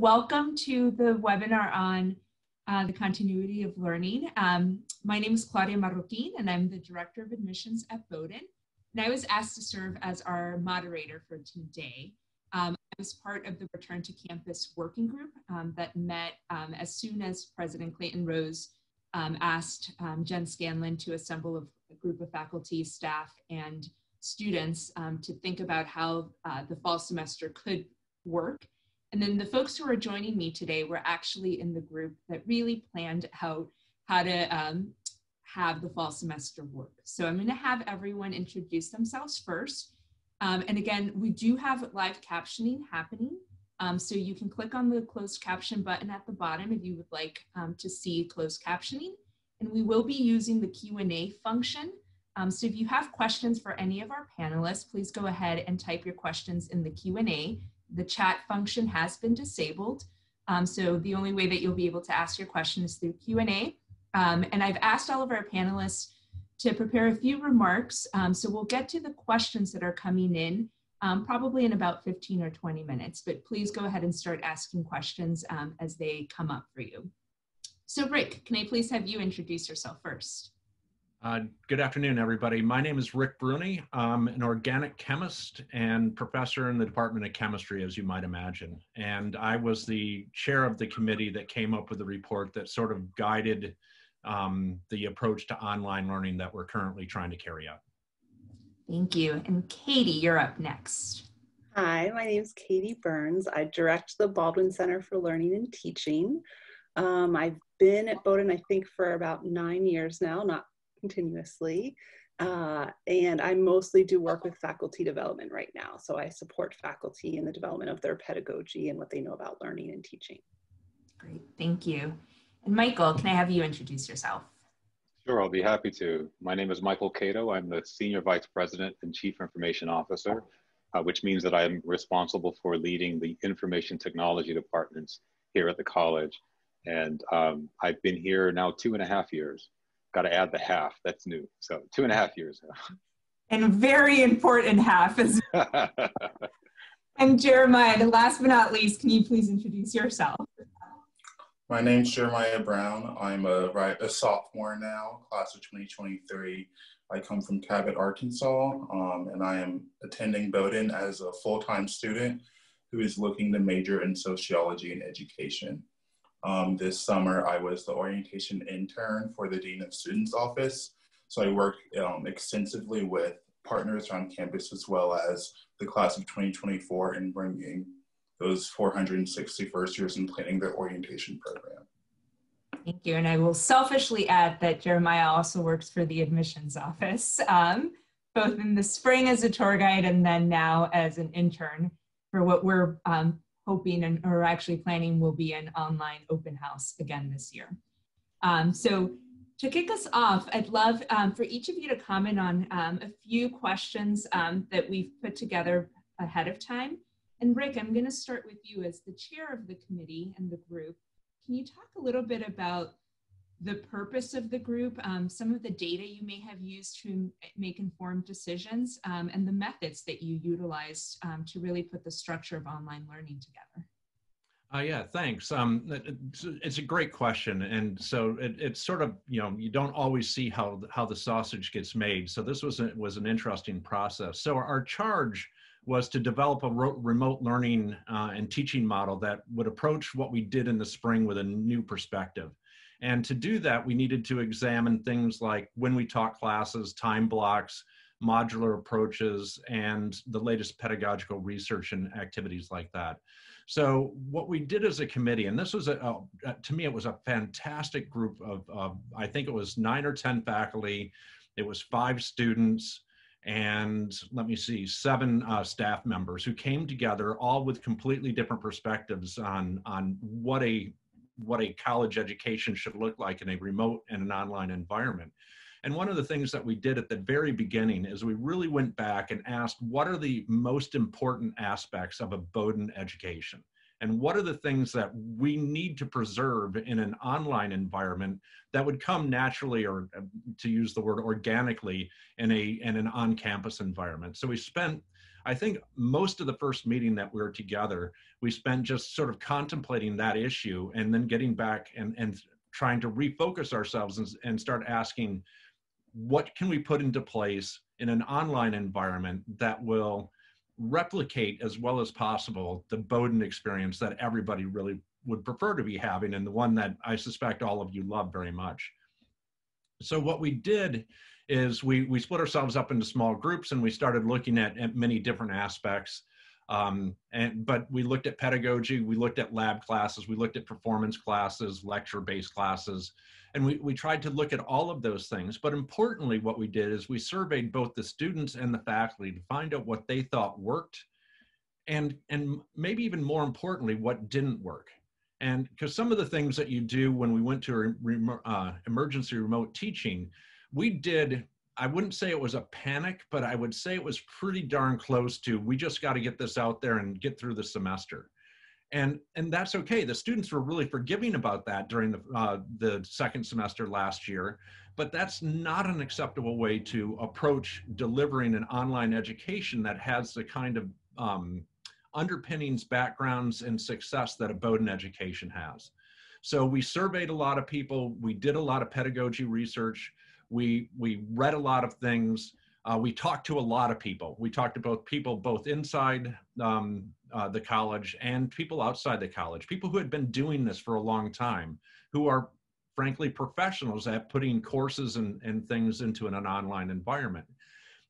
welcome to the webinar on uh, the continuity of learning. Um, my name is Claudia Marroquin and I'm the Director of Admissions at Bowdoin. And I was asked to serve as our moderator for today. Um, I was part of the Return to Campus working group um, that met um, as soon as President Clayton Rose um, asked um, Jen Scanlon to assemble a, group of faculty, staff, and students to think about how uh, the fall semester could work and then the folks who are joining me today were actually in the group that really planned out how to um, have the fall semester work. So I'm gonna have everyone introduce themselves first. Um, and again, we do have live captioning happening. Um, so you can click on the closed caption button at the bottom if you would like um, to see closed captioning. And we will be using the Q&A function. Um, so if you have questions for any of our panelists, please go ahead and type your questions in the Q&A the chat function has been disabled. Um, so the only way that you'll be able to ask your question is through Q&A. Um, and I've asked all of our panelists to prepare a few remarks. Um, so we'll get to the questions that are coming in um, probably in about 15 or 20 minutes, but please go ahead and start asking questions um, as they come up for you. So Rick, can I please have you introduce yourself first? Uh, good afternoon, everybody. My name is Rick Broene. I'm an organic chemist and professor in the Department of Chemistry, as you might imagine. And I was the chair of the committee that came up with the report that sort of guided um, the approach to online learning that we're currently trying to carry out. Thank you. And Katie, you're up next. Hi, my name is Katie Byrnes. I direct the Baldwin Center for Learning and Teaching. Um, I've been at Bowdoin, I think, for about nine years now, not continuously. Uh, and I mostly do work with faculty development right now. So I support faculty in the development of their pedagogy and what they know about learning and teaching. Great, thank you. And Michael, can I have you introduce yourself? Sure, I'll be happy to. My name is Michael Cato. I'm the Senior Vice President and Chief Information Officer, uh, which means that I'm responsible for leading the information technology departments here at the college. And um, I've been here now two and a half years got to add the half. That's new. So two and a half years. and very important half is. and Jeremiah, last but not least, can you please introduce yourself? My name's Jeremiah Brown. I'm a, a sophomore now, class of 2023. I come from Cabot, Arkansas, um, and I am attending Bowdoin as a full-time student who is looking to major in sociology and education. Um, this summer, I was the orientation intern for the Dean of Students office. So I worked um, extensively with partners on campus as well as the class of 2024 in bringing those 460 first years in planning their orientation program. Thank you. And I will selfishly add that Jeremiah also works for the admissions office, um, both in the spring as a tour guide and then now as an intern for what we're um, hoping and or actually planning will be an online open house again this year. Um, so to kick us off, I'd love um, for each of you to comment on um, a few questions um, that we've put together ahead of time. And Rick, I'm gonna start with you as the chair of the committee and the group. Can you talk a little bit about the purpose of the group, um, some of the data you may have used to make informed decisions, um, and the methods that you utilized um, to really put the structure of online learning together. Uh, yeah, thanks. Um, it's, it's, a great question, and so it, it's sort of you know you don't always see how how the sausage gets made. So this was a, was an interesting process. So our charge was to develop a remote learning uh, and teaching model that would approach what we did in the spring with a new perspective. And to do that, we needed to examine things like when we taught classes, time blocks, modular approaches, and the latest pedagogical research and activities like that. So what we did as a committee, and this was a, a to me, it was a fantastic group of, of, I think it was nine or 10 faculty. It was five students and let me see, seven uh, staff members who came together all with completely different perspectives on, on what a what a college education should look like in a remote and an online environment. And one of the things that we did at the very beginning is we really went back and asked what are the most important aspects of a Bowdoin education? And what are the things that we need to preserve in an online environment that would come naturally, or uh, to use the word organically, in a in an on-campus environment? So we spent I think most of the first meeting that we were together, we spent just sort of contemplating that issue and then getting back and, and trying to refocus ourselves and, and start asking what can we put into place in an online environment that will replicate as well as possible the Bowdoin experience that everybody really would prefer to be having and the one that I suspect all of you love very much. So what we did is we, we split ourselves up into small groups and we started looking at, at many different aspects. Um, and, but we looked at pedagogy, we looked at lab classes, we looked at performance classes, lecture-based classes, and we, we tried to look at all of those things. But importantly, what we did is we surveyed both the students and the faculty to find out what they thought worked and, and maybe even more importantly, what didn't work. And because some of the things that you do when we went to uh, emergency remote teaching, we did, I wouldn't say it was a panic, but I would say it was pretty darn close to, we just got to get this out there and get through the semester. And, and that's okay. The students were really forgiving about that during the, uh, the second semester last year, but that's not an acceptable way to approach delivering an online education that has the kind of um, underpinnings, backgrounds, and success that a Bowdoin education has. So we surveyed a lot of people. We did a lot of pedagogy research. We, we read a lot of things. Uh, we talked to a lot of people. We talked to both people both inside um, uh, the college and people outside the college, people who had been doing this for a long time, who are frankly professionals at putting courses and, and things into an, an online environment.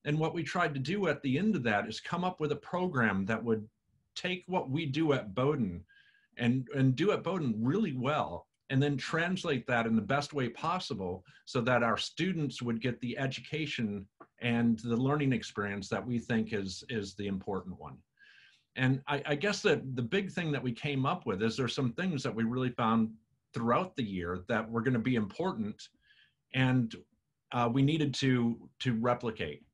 And what we tried to do at the end of that is come up with a program that would take what we do at Bowdoin and, and do at Bowdoin really well and then translate that in the best way possible so that our students would get the education and the learning experience that we think is, is the important one. And I, I guess that the big thing that we came up with is there's some things that we really found throughout the year that were going to be important and uh, we needed to to replicate.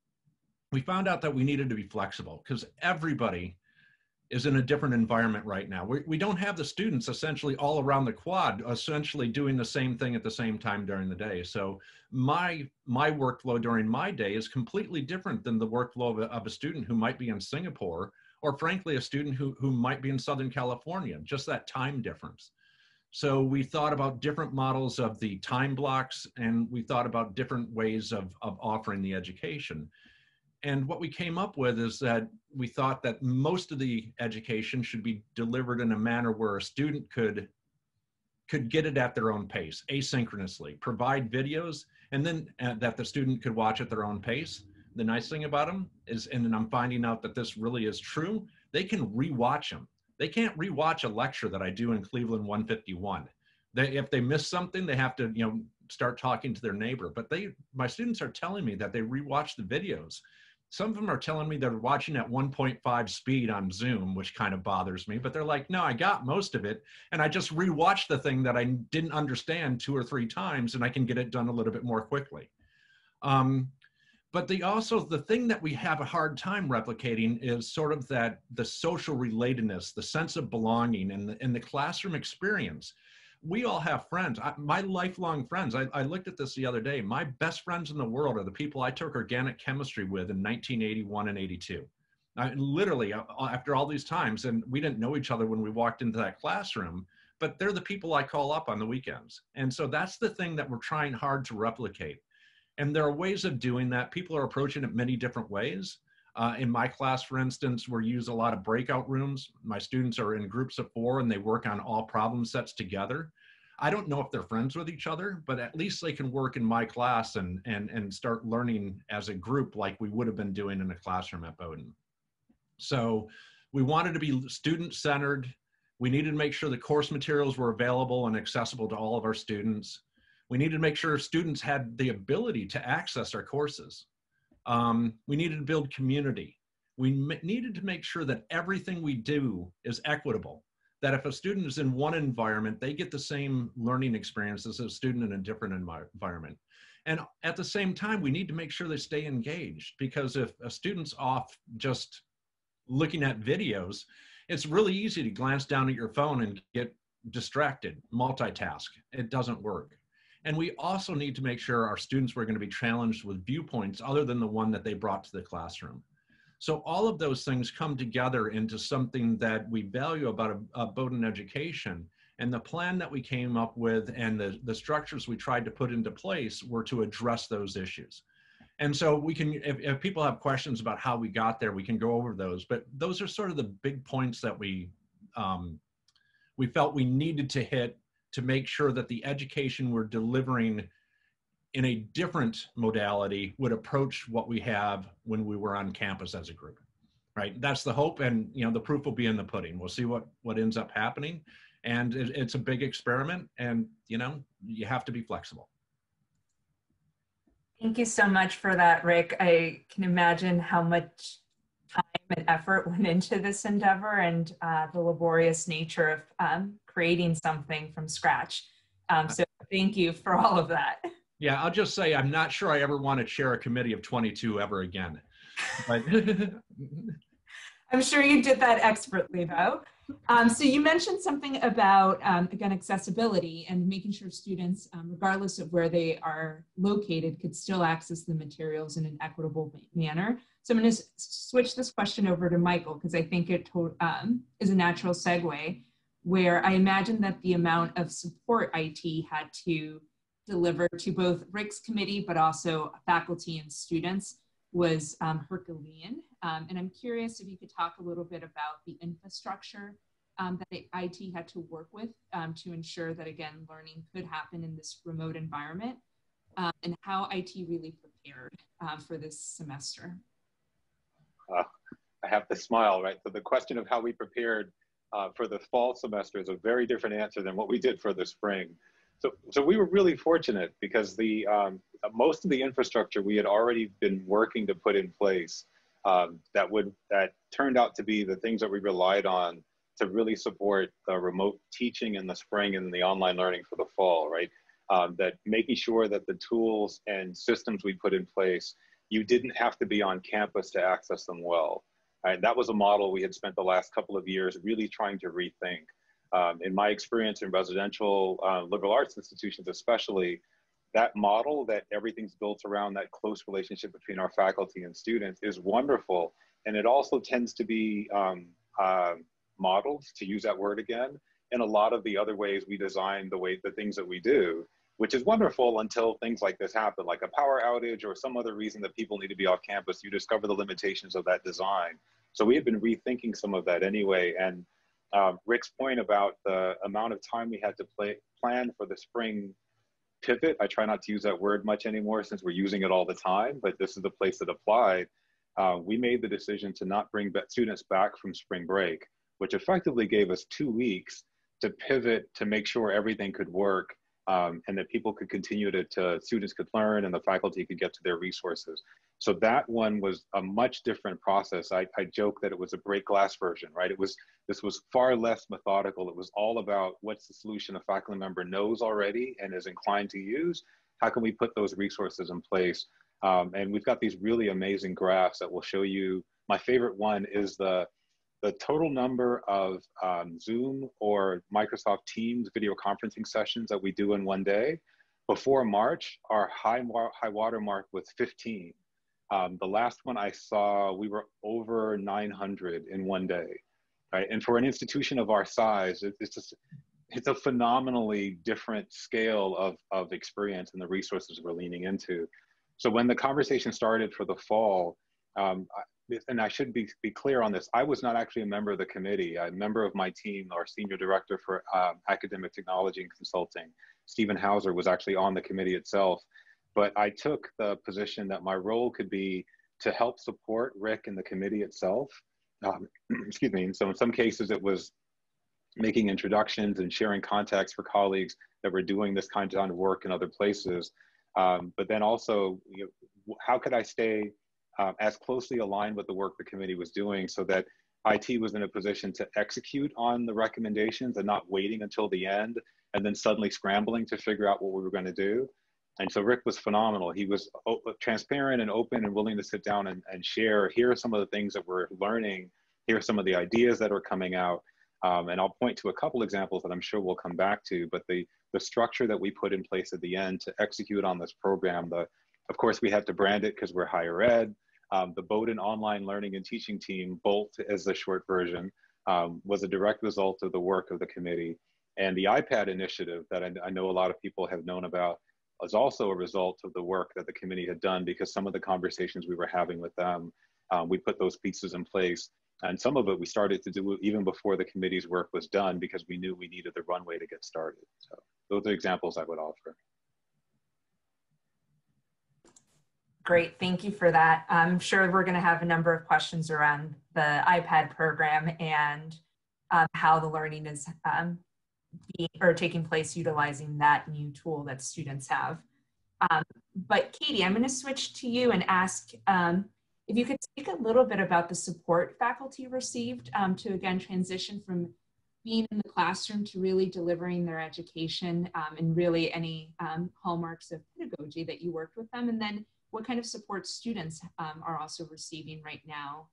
We found out that we needed to be flexible because everybody is in a different environment right now. We, we don't have the students essentially all around the quad essentially doing the same thing at the same time during the day. So my my workflow during my day is completely different than the workflow of a, of a student who might be in Singapore or frankly a student who, who might be in Southern California, just that time difference. So we thought about different models of the time blocks and we thought about different ways of, of offering the education. And what we came up with is that we thought that most of the education should be delivered in a manner where a student could could get it at their own pace, asynchronously, provide videos, and then uh, that the student could watch at their own pace. The nice thing about them is, and I'm finding out that this really is true, they can rewatch them. They can't rewatch a lecture that I do in Cleaveland 151. They, if they miss something, they have to, you know, start talking to their neighbor. But they, my students are telling me that they rewatch the videos some of them are telling me they're watching at 1.5 speed on Zoom, which kind of bothers me. But they're like, no, I got most of it. And I just rewatched the thing that I didn't understand two or three times, and I can get it done a little bit more quickly. Um, but the also the thing that we have a hard time replicating is sort of that the social relatedness, the sense of belonging, and the, and the classroom experience we all have friends. I, my lifelong friends, I, I, looked at this the other day. My best friends in the world are the people I took organic chemistry with in 1981 and 82. I, literally, uh, uh, after all these times, and we didn't know each other when we walked into that classroom, but they're the people I call up on the weekends. And so that's the thing that we're trying hard to replicate. And there are ways of doing that. People are approaching it many different ways. Uh, in my class, for instance, we use a lot of breakout rooms. My students are in groups of four and they work on all problem sets together. I don't know if they're friends with each other, but at least they can work in my class and, and, and start learning as a group like we would have been doing in a classroom at Bowdoin. So we wanted to be student centered. We needed to make sure the course materials were available and accessible to all of our students. We needed to make sure students had the ability to access our courses. Um, we needed to build community. We needed to make sure that everything we do is equitable. That if a student is in one environment, they get the same learning experience as a student in a different environment. And at the same time, we need to make sure they stay engaged because if a student's off just looking at videos, it's really easy to glance down at your phone and get distracted, multitask. It doesn't work. And we also need to make sure our students were going to be challenged with viewpoints other than the one that they brought to the classroom. So all of those things come together into something that we value about a, a Bowdoin education. And the plan that we came up with and the, the structures we tried to put into place were to address those issues. And so we can, if, if people have questions about how we got there, we can go over those. But those are sort of the big points that we um, we felt we needed to hit to make sure that the education we're delivering in a different modality would approach what we have when we were on campus as a group right? That's the hope and you know the proof will be in the pudding. We'll see what what ends up happening and it, it's a big experiment and you know you have to be flexible. Thank you so much for that rick. I can imagine how much time and effort went into this endeavor and uh, the laborious nature of um, creating something from scratch um, so thank you for all of that yeah, I'll just say I'm not sure I ever want to chair a committee of 22 ever again. But I'm sure you did that expertly, though. Um, so you mentioned something about, um, again, accessibility and making sure students, um, regardless of where they are located, could still access the materials in an equitable manner. So I'm going to switch this question over to Michael because I think it um, is a natural segue where I imagine that the amount of support IT had to deliver to both Rick's committee, but also faculty and students was um, Herculean. Um, and I'm curious if you could talk a little bit about the infrastructure um, that IT had to work with um, to ensure that, again, learning could happen in this remote environment um, and how IT really prepared uh, for this semester. Uh, I have to smile, right? So the question of how we prepared uh, for the fall semester is a very different answer than what we did for the spring. So, so we were really fortunate because the um, most of the infrastructure we had already been working to put in place um, that would that turned out to be the things that we relied on to really support the remote teaching in the spring and the online learning for the fall, right? Um, that making sure that the tools and systems we put in place, you didn't have to be on campus to access them well. Right? That was a model we had spent the last couple of years really trying to rethink. Um, in my experience in residential uh, liberal arts institutions, especially, that model that everything's built around that close relationship between our faculty and students is wonderful. And it also tends to be um, uh, modeled, to use that word again, in a lot of the other ways we design the way the things that we do, which is wonderful until things like this happen, like a power outage or some other reason that people need to be off campus. You discover the limitations of that design. So we have been rethinking some of that anyway. And um, Rick's point about the amount of time we had to play, plan for the spring pivot, I try not to use that word much anymore since we're using it all the time, but this is the place that applied. Uh, we made the decision to not bring students back from spring break, which effectively gave us two weeks to pivot to make sure everything could work um, and that people could continue to, to, students could learn and the faculty could get to their resources. So that one was a much different process. I, I joke that it was a break glass version, right? It was, this was far less methodical. It was all about what's the solution a faculty member knows already and is inclined to use. How can we put those resources in place? Um, and we've got these really amazing graphs that will show you. My favorite one is the the total number of um, Zoom or Microsoft Teams video conferencing sessions that we do in one day, before March, our high, high water mark was 15. Um, the last one I saw, we were over 900 in one day, right? And for an institution of our size, it, it's just, it's a phenomenally different scale of, of experience and the resources we're leaning into. So when the conversation started for the fall, um, and I should be, be clear on this, I was not actually a member of the committee. A member of my team, our senior director for um, academic technology and consulting, Stephen Hauser, was actually on the committee itself. But I took the position that my role could be to help support Rick and the committee itself. Um, excuse me. And So in some cases, it was making introductions and sharing contacts for colleagues that were doing this kind of work in other places. Um, but then also, you know, how could I stay um, as closely aligned with the work the committee was doing so that IT was in a position to execute on the recommendations and not waiting until the end and then suddenly scrambling to figure out what we were going to do. And so Rick was phenomenal. He was transparent and open and willing to sit down and, and share. Here are some of the things that we're learning. Here are some of the ideas that are coming out. Um, and I'll point to a couple examples that I'm sure we'll come back to, but the, the structure that we put in place at the end to execute on this program, the, of course, we had to brand it because we're higher ed. Um, the Bowdoin Online Learning and Teaching Team, BOLT as the short version, um, was a direct result of the work of the committee. And the iPad initiative that I, I know a lot of people have known about was also a result of the work that the committee had done because some of the conversations we were having with them, um, we put those pieces in place. And some of it we started to do even before the committee's work was done because we knew we needed the runway to get started. So those are examples I would offer. Great, thank you for that. I'm sure we're going to have a number of questions around the iPad program and um, how the learning is um, being or taking place utilizing that new tool that students have. Um, but Katie, I'm going to switch to you and ask um, if you could speak a little bit about the support faculty received um, to again transition from being in the classroom to really delivering their education um, and really any hallmarks of pedagogy that you worked with them and then what kind of support students um, are also receiving right now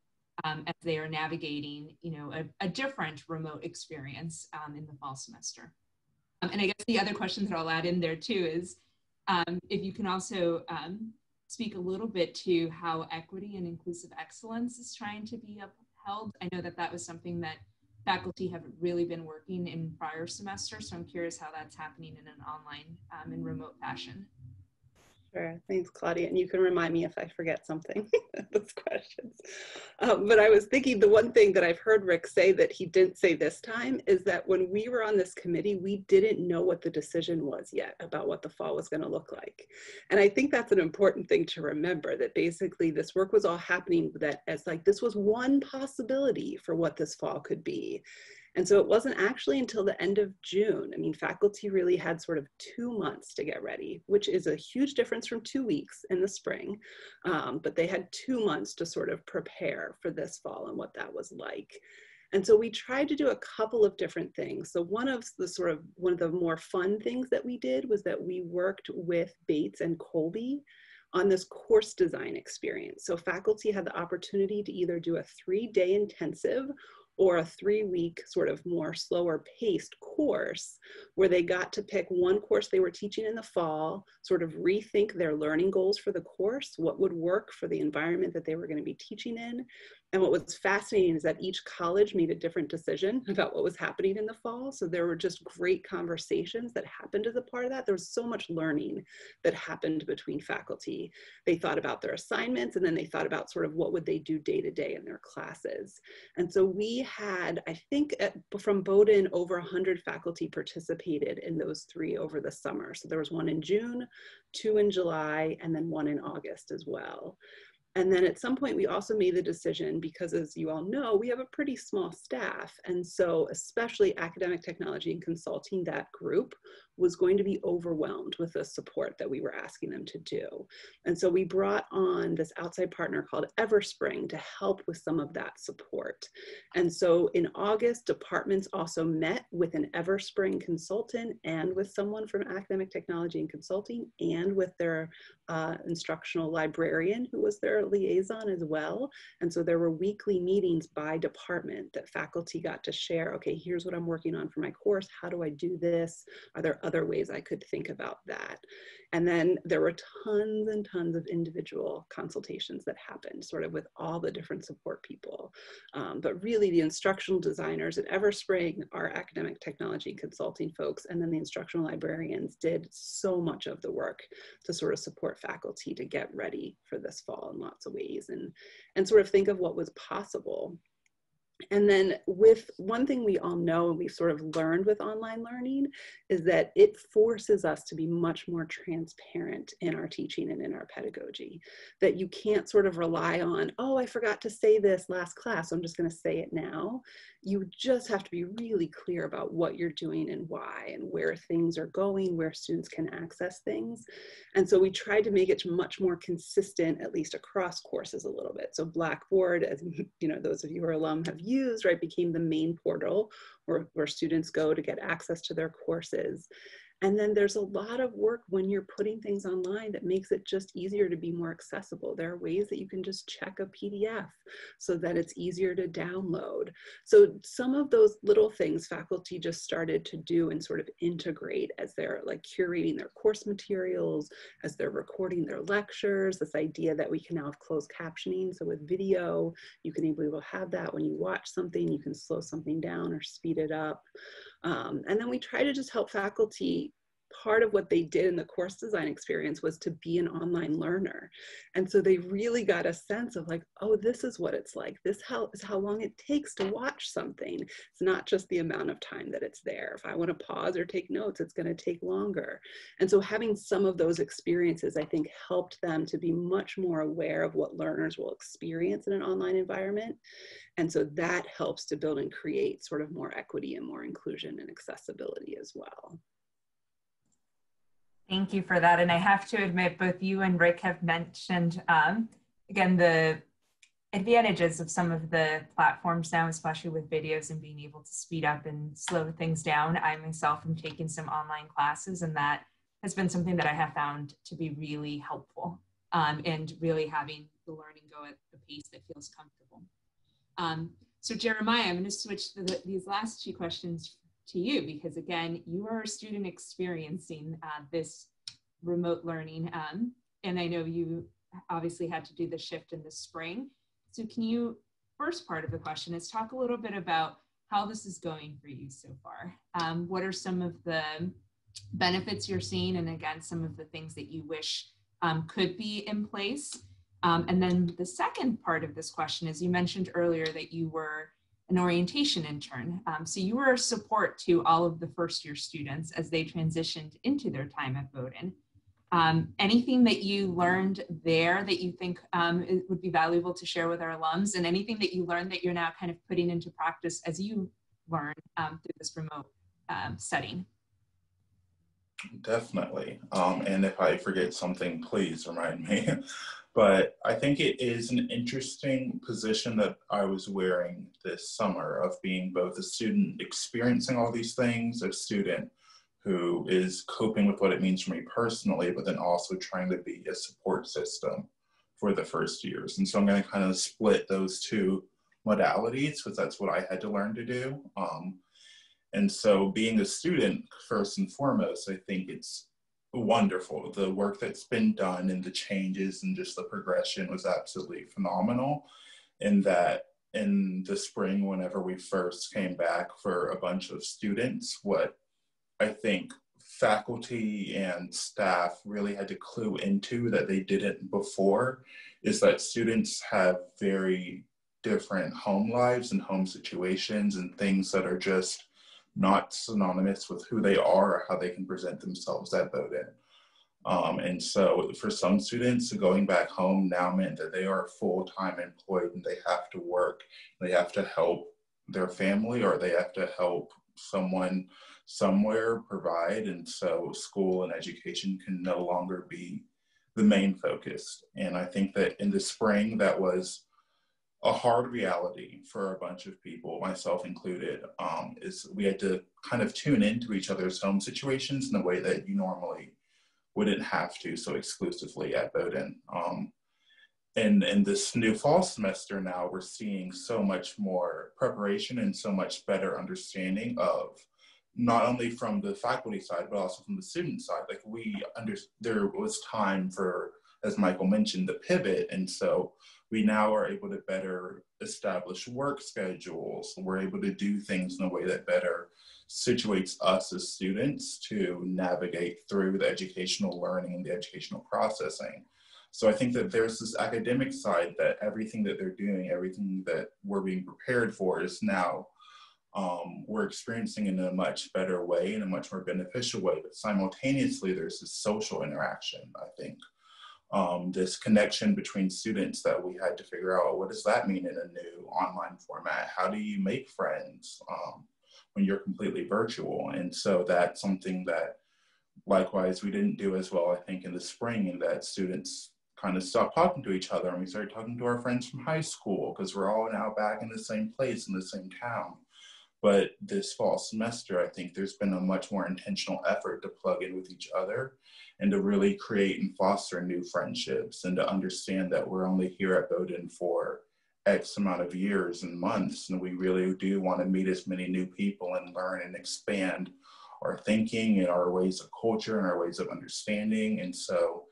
um, as they are navigating, you know, a, a different remote experience um, in the fall semester. Um, and I guess the other question that I'll add in there too is um, if you can also um, speak a little bit to how equity and inclusive excellence is trying to be upheld. I know that that was something that faculty haven't really been working in prior semesters, so I'm curious how that's happening in an online and remote fashion. Sure. Thanks, Claudia. And you can remind me if I forget something, those questions. Um, but I was thinking the one thing that I've heard Rick say that he didn't say this time is that when we were on this committee, we didn't know what the decision was yet about what the fall was going to look like. And I think that's an important thing to remember that basically this work was all happening that as like this was one possibility for what this fall could be. And so it wasn't actually until the end of June. I mean, faculty really had sort of two months to get ready, which is a huge difference from two weeks in the spring. Um, but they had two months to sort of prepare for this fall and what that was like. And so we tried to do a couple of different things. So one of the sort of one of the more fun things that we did was that we worked with Bates and Colby on this course design experience. So faculty had the opportunity to either do a three day intensive or a three week sort of more slower paced course where they got to pick one course they were teaching in the fall, sort of rethink their learning goals for the course, what would work for the environment that they were going to be teaching in, and what was fascinating is that each college made a different decision about what was happening in the fall. So there were just great conversations that happened as a part of that. There was so much learning that happened between faculty. They thought about their assignments and then they thought about sort of what would they do day to day in their classes. And so we had, I think at, from Bowdoin, over 100 faculty participated in those three over the summer. So there was one in June, two in July, and then one in August as well. And then at some point, we also made the decision because, as you all know, we have a pretty small staff. And so, especially academic technology and consulting, that group was going to be overwhelmed with the support that we were asking them to do. And so we brought on this outside partner called Everspring to help with some of that support. And so in August, departments also met with an Everspring consultant and with someone from academic technology and consulting and with their uh, instructional librarian who was their liaison as well. And so there were weekly meetings by department that faculty got to share, okay, here's what I'm working on for my course. How do I do this? Are there other ways I could think about that. And then there were tons and tons of individual consultations that happened, sort of with all the different support people. Um, but really, the instructional designers at Everspring, our academic technology consulting folks, and then the instructional librarians did so much of the work to sort of support faculty to get ready for this fall in lots of ways and, and sort of think of what was possible and then with one thing we all know and we've sort of learned with online learning is that it forces us to be much more transparent in our teaching and in our pedagogy. That you can't sort of rely on, oh, I forgot to say this last class, so I'm just going to say it now you just have to be really clear about what you're doing and why and where things are going, where students can access things. And so we tried to make it much more consistent, at least across courses a little bit. So Blackboard, as you know, those of you who are alum have used, right, became the main portal where, where students go to get access to their courses. And then there's a lot of work when you're putting things online that makes it just easier to be more accessible. There are ways that you can just check a PDF so that it's easier to download. So some of those little things faculty just started to do and sort of integrate as they're like curating their course materials, as they're recording their lectures, this idea that we can now have closed captioning. So with video, you can able to have that when you watch something, you can slow something down or speed it up. Um, and then we try to just help faculty part of what they did in the course design experience was to be an online learner. And so they really got a sense of like, oh, this is what it's like. This how, is how long it takes to watch something. It's not just the amount of time that it's there. If I want to pause or take notes, it's going to take longer. And so having some of those experiences, I think, helped them to be much more aware of what learners will experience in an online environment. And so that helps to build and create sort of more equity and more inclusion and accessibility as well. Thank you for that. And I have to admit, both you and Rick have mentioned, um, again, the advantages of some of the platforms now, especially with videos and being able to speed up and slow things down. I myself am taking some online classes, and that has been something that I have found to be really helpful um, and really having the learning go at the pace that feels comfortable. Um, so Jeremiah, I'm going to switch the, these last two questions to you because again, you are a student experiencing uh, this remote learning. Um, and I know you obviously had to do the shift in the spring. So can you, first part of the question is talk a little bit about how this is going for you so far. Um, what are some of the benefits you're seeing? And again, some of the things that you wish um, could be in place. Um, and then the second part of this question is you mentioned earlier that you were an orientation intern. Um, so you were a support to all of the first year students as they transitioned into their time at Bowdoin. Um, anything that you learned there that you think um, would be valuable to share with our alums and anything that you learned that you're now kind of putting into practice as you learn um, through this remote um, setting? Definitely. Um, and if I forget something, please remind me. But I think it is an interesting position that I was wearing this summer of being both a student experiencing all these things, a student who is coping with what it means for me personally, but then also trying to be a support system for the first years. And so I'm going to kind of split those two modalities because that's what I had to learn to do. Um, and so being a student, first and foremost, I think it's wonderful. The work that's been done and the changes and just the progression was absolutely phenomenal. In that, in the spring, whenever we first came back for a bunch of students, what I think faculty and staff really had to clue into that they didn't before is that students have very different home lives and home situations and things that are just not synonymous with who they are or how they can present themselves at Bowdoin. Um, and so for some students, going back home now meant that they are full-time employed and they have to work. They have to help their family or they have to help someone somewhere provide. And so school and education can no longer be the main focus. And I think that in the spring, that was a hard reality for a bunch of people, myself included, um, is we had to kind of tune into each other's home situations in a way that you normally wouldn't have to so exclusively at Bowdoin. Um, and in this new fall semester now, we're seeing so much more preparation and so much better understanding of not only from the faculty side, but also from the student side. Like we under, there was time for, as Michael mentioned, the pivot. And so we now are able to better establish work schedules. We're able to do things in a way that better situates us as students to navigate through the educational learning and the educational processing. So I think that there's this academic side that everything that they're doing, everything that we're being prepared for is now um, we're experiencing in a much better way, in a much more beneficial way. But simultaneously, there's this social interaction, I think, um, this connection between students that we had to figure out what does that mean in a new online format? How do you make friends um, when you're completely virtual? And so that's something that likewise we didn't do as well, I think, in the spring, in that students kind of stopped talking to each other and we started talking to our friends from high school because we're all now back in the same place in the same town. But this fall semester, I think there's been a much more intentional effort to plug in with each other and to really create and foster new friendships and to understand that we're only here at Bowdoin for X amount of years and months. And we really do want to meet as many new people and learn and expand our thinking and our ways of culture and our ways of understanding. And so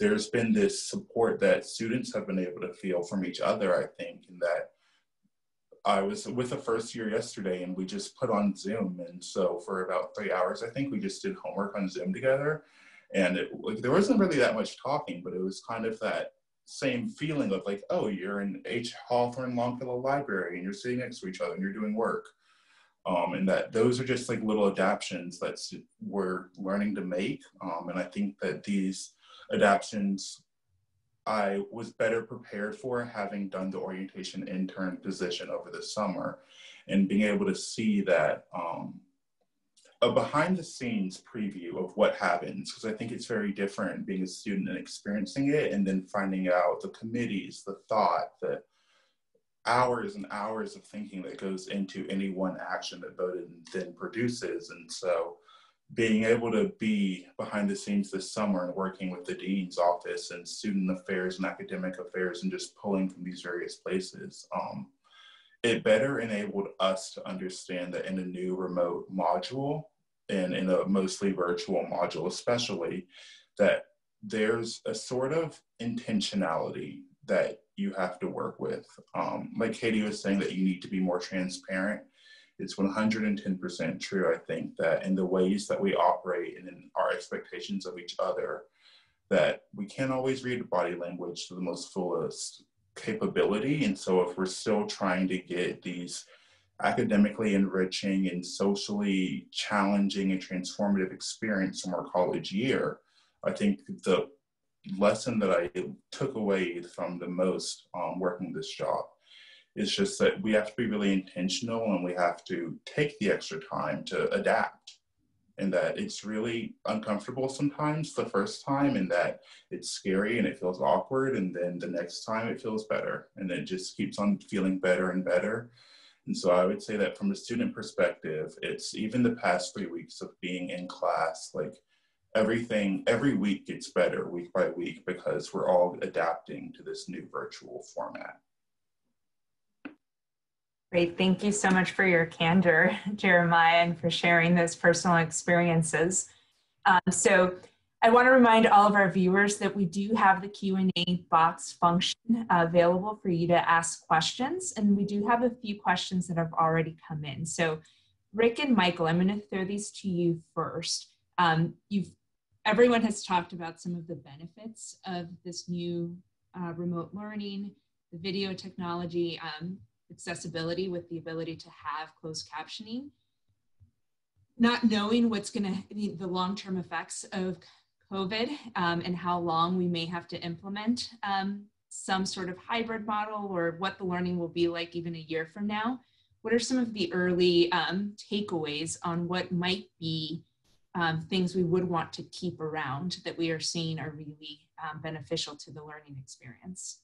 there's been this support that students have been able to feel from each other, I think, and that I was with the first year yesterday and we just put on Zoom. And so for about three hours, I think we just did homework on Zoom together. And it, like, there wasn't really that much talking, but it was kind of that same feeling of like, oh, you're in H. Hawthorne Longfellow Library and you're sitting next to each other and you're doing work. Um, and that those are just like little adaptations that we're learning to make. Um, and I think that these adaptations I was better prepared for having done the orientation intern position over the summer and being able to see that um, a behind the scenes preview of what happens because I think it's very different being a student and experiencing it and then finding out the committees, the thought, the hours and hours of thinking that goes into any one action that Bowdoin then produces. And so being able to be behind the scenes this summer and working with the dean's office and student affairs and academic affairs and just pulling from these various places um, it better enabled us to understand that in a new remote module and in a mostly virtual module especially that there's a sort of intentionality that you have to work with. Um, like katie was saying that you need to be more transparent. It's 110% true i think that in the ways that we operate and in our expectations of each other that we can't always read body language to the most fullest capability. And so if we're still trying to get these academically enriching and socially challenging and transformative experience from our college year, I think the lesson that I took away from the most um, working this job is just that we have to be really intentional and we have to take the extra time to adapt and that it's really uncomfortable sometimes the first time and that it's scary and it feels awkward and then the next time it feels better and it just keeps on feeling better and better. And so i would say that from a student perspective it's even the past three weeks of being in class like everything every week gets better week by week because we're all adapting to this new virtual format Great. Thank you so much for your candor, Jeremiah, and for sharing those personal experiences. Um, so I want to remind all of our viewers that we do have the Q&A box function uh, available for you to ask questions, and we do have a few questions that have already come in. So Rick and Michael, I'm going to throw these to you first. Um, you've everyone has talked about some of the benefits of this new uh, remote learning, the video technology. Um, accessibility with the ability to have closed captioning. Not knowing what's going to be the long term effects of COVID um, and how long we may have to implement um, some sort of hybrid model or what the learning will be like even a year from now. What are some of the early um, takeaways on what might be um, things we would want to keep around that we are seeing are really um, beneficial to the learning experience?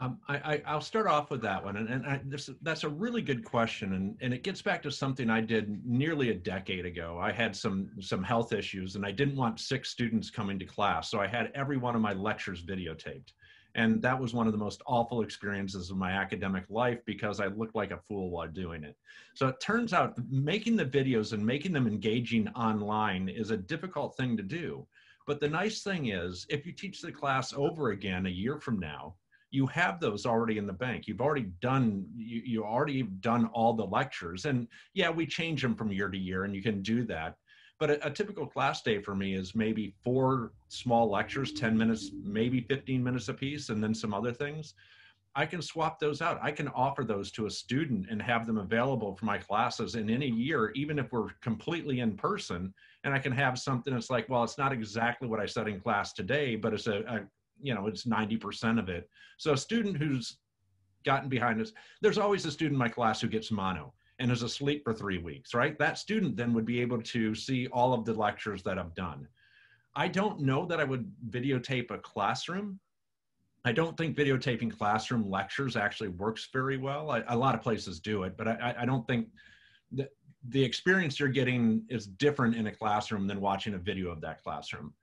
Um, I, I, will start off with that one, and, and I, this, that's a really good question, and, and it gets back to something I did nearly a decade ago. I had some some health issues, and I didn't want six students coming to class, so I had every one of my lectures videotaped, and that was one of the most awful experiences of my academic life because I looked like a fool while doing it. So it turns out making the videos and making them engaging online is a difficult thing to do. But the nice thing is, if you teach the class over again a year from now, you have those already in the bank. You've already done you, you already done all the lectures, and yeah, we change them from year to year, and you can do that. But a, a typical class day for me is maybe four small lectures, 10 minutes, maybe 15 minutes a piece, and then some other things. I can swap those out. I can offer those to a student and have them available for my classes in any year, even if we're completely in person. And I can have something that's like, well, it's not exactly what I said in class today, but it's a you know it's 90% of it so a student who's gotten behind us there's always a student in my class who gets mono and is asleep for three weeks right that student then would be able to see all of the lectures that i've done i don't know that i would videotape a classroom I don't think videotaping classroom lectures actually works very well. I, a lot of places do it, but I, I don't think that the experience you're getting is different in a classroom than watching a video of that classroom.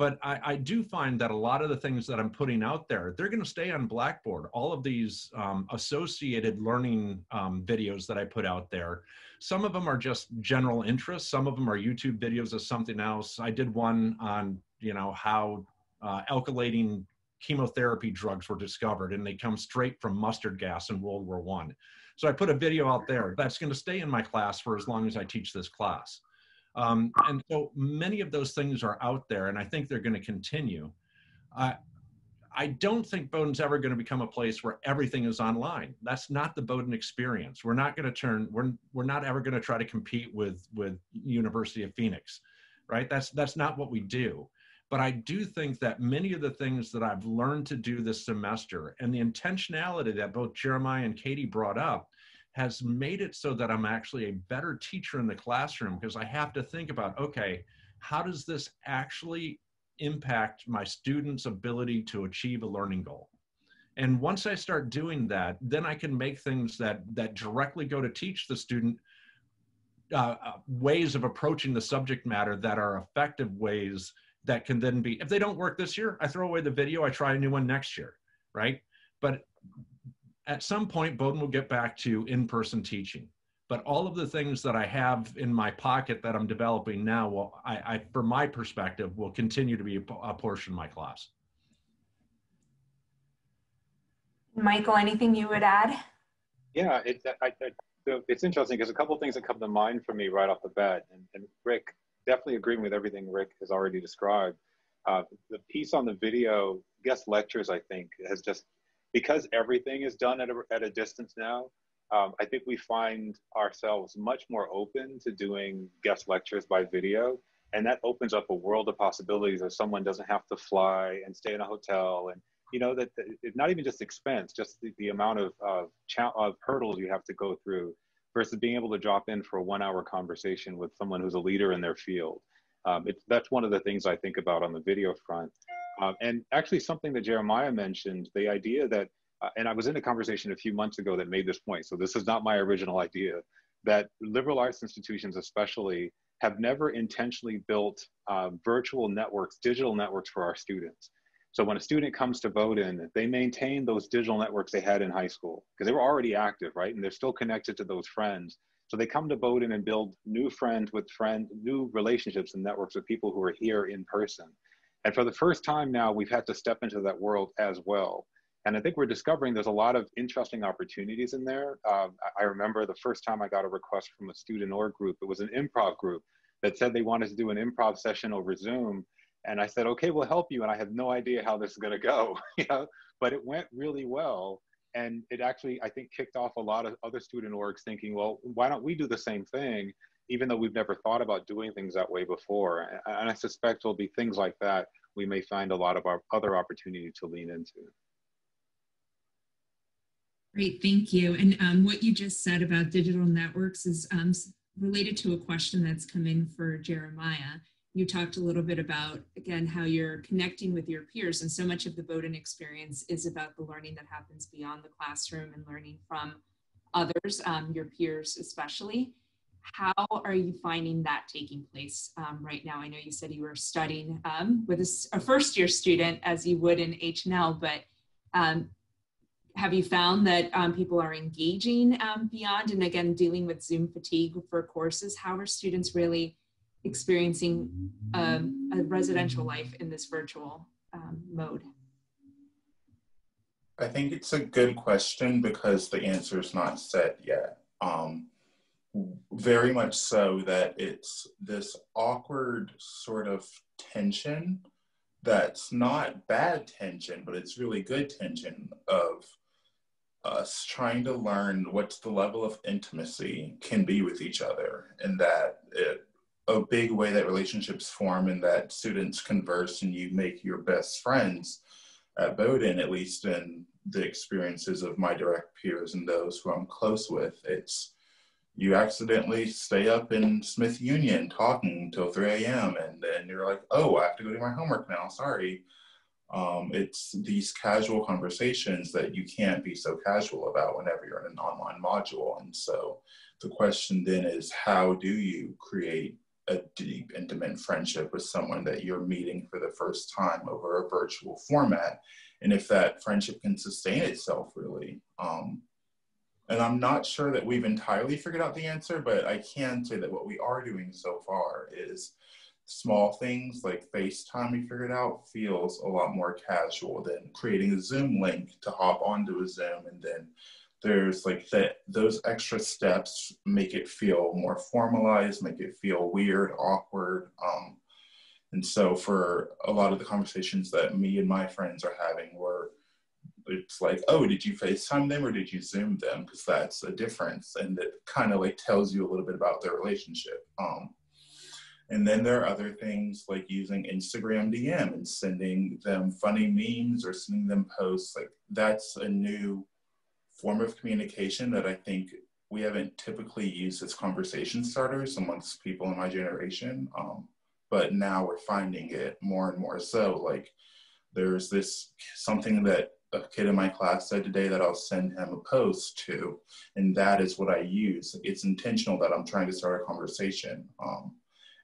But I, I do find that a lot of the things that I'm putting out there, they're going to stay on Blackboard. All of these um, associated learning um, videos that I put out there, some of them are just general interest. Some of them are YouTube videos of something else. I did one on, you know, how uh, alkylating chemotherapy drugs were discovered and they come straight from mustard gas in World War One. So I put a video out there that's going to stay in my class for as long as I teach this class. Um, and so many of those things are out there, and I think they're going to continue. I don't think Bowdoin's ever going to become a place where everything is online. That's not the Bowdoin experience. We're not going to turn. We're we're not ever going to try to compete with with University of Phoenix, right? That's that's not what we do. But I do think that many of the things that I've learned to do this semester and the intentionality that both Jeremiah and Katie brought up has made it so that I'm actually a better teacher in the classroom because I have to think about, okay, how does this actually impact my students' ability to achieve a learning goal? And once I start doing that, then I can make things that that directly go to teach the student uh, uh, ways of approaching the subject matter that are effective ways that can then be if they don't work this year, I throw away the video, I try a new one next year, right? But at some point, Bowdoin will get back to in-person teaching. But all of the things that I have in my pocket that I'm developing now, will, I, I from my perspective, will continue to be a, a portion of my class. Michael, anything you would add? Yeah, it, I, I, it's interesting because a couple of things that come to mind for me right off the bat, and, and Rick, definitely agreeing with everything Rick has already described. Uh, the piece on the video, guest lectures, I think, has just because everything is done at a, at a distance now, um, I think we find ourselves much more open to doing guest lectures by video. And that opens up a world of possibilities if someone doesn't have to fly and stay in a hotel. And, you know, that, not even just expense, just the, the amount of, of, of hurdles you have to go through versus being able to drop in for a one hour conversation with someone who's a leader in their field. Um, it's, that's one of the things I think about on the video front. Um, and actually, something that Jeremiah mentioned, the idea that, uh, and I was in a conversation a few months ago that made this point. So this is not my original idea. That liberal arts institutions, especially, have never intentionally built uh, virtual networks, digital networks for our students. So when a student comes to Bowdoin, they maintain those digital networks they had in high school because they were already active, right? And they're still connected to those friends. So they come to Bowdoin and build new friends with friends, new relationships and networks with people who are here in person. And for the first time now, we've had to step into that world as well. And I think we're discovering there's a lot of interesting opportunities in there. Uh, I remember the first time I got a request from a student org group, it was an improv group that said they wanted to do an improv session over Zoom. And I said, okay, we'll help you. And I had no idea how this is going to go, you know, but it went really well. And it actually, I think, kicked off a lot of other student orgs thinking, well, why don't we do the same thing? Even though we've never thought about doing things that way before. And I suspect there'll be things like that we may find a lot of our other opportunity to lean into. Great, thank you. And um, what you just said about digital networks is um, related to a question that's come in for Jeremiah. You talked a little bit about, again, how you're connecting with your peers. And so much of the Bowdoin experience is about the learning that happens beyond the classroom and learning from others, um, your peers especially how are you finding that taking place um, right now? I know you said you were studying um, with a, a, first year student as you would in H&L, but um, have you found that um, people are engaging um, beyond and again dealing with Zoom fatigue for courses? How are students really experiencing um, a residential life in this virtual mode? I think it's a good question because the answer is not set yet. Um, very much so that it's this awkward sort of tension that's not bad tension, but it's really good tension of us trying to learn what the level of intimacy can be with each other and that it, a big way that relationships form and that students converse and you make your best friends at Bowdoin, at least in the experiences of my direct peers and those who I'm close with, it's you accidentally stay up in Smith Union talking until 3 a.m. and then you're like, oh, I have to go do my homework now. Sorry. Um, it's these casual conversations that you can't be so casual about whenever you're in an online module. And so the question then is how do you create a deep, intimate friendship with someone that you're meeting for the first time over a virtual format? And if that friendship can sustain itself, really. Um, and I'm not sure that we've entirely figured out the answer, but I can say that what we are doing so far is small things like FaceTime we figured out feels a lot more casual than creating a Zoom link to hop onto a Zoom and then there's like that those extra steps make it feel more formalized, make it feel weird, awkward. Um, and so for a lot of the conversations that me and my friends are having were it's like, oh, did you FaceTime them or did you Zoom them? Because that's a difference. And it kind of like tells you a little bit about their relationship. Um, and then there are other things like using Instagram DM and sending them funny memes or sending them posts. Like that's a new form of communication that I think we haven't typically used as conversation starters amongst people in my generation. Um, but now we're finding it more and more so. Like there's this something that a kid in my class said today that I'll send him a post to, and that is what I use. It's intentional that I'm trying to start a conversation. Um,